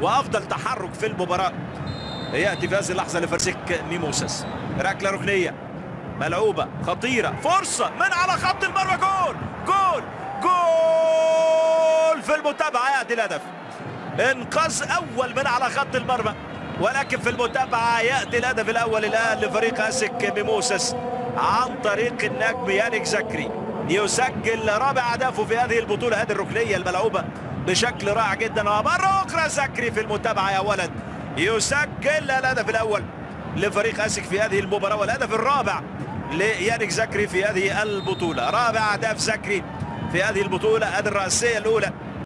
وأفضل تحرك في المباراة يأتي في هذه اللحظة لفريق اسك ميموسس ركلة ركنية ملعوبة خطيرة فرصة من على خط المرمى جول جول جول في المتابعه ياتي الهدف إنقاذ أول من على خط المرمى ولكن في المتابعة يأتي الهدف الأول الآن لفريق اسك ميموسس عن طريق النجم يانيك زكري. يسجل رابع أهدافه في هذه البطولة هذه الركنية الملعوبة. بشكل رائع جدا. ومره أخرى زكري في المتابعة يا ولد. يسجل الهدف الأول لفريق اسك في هذه المباراة والهدف الرابع ليانيك زكري في هذه البطولة. رابع أهداف زكري في هذه البطولة هذه الرئيسيه الأولى.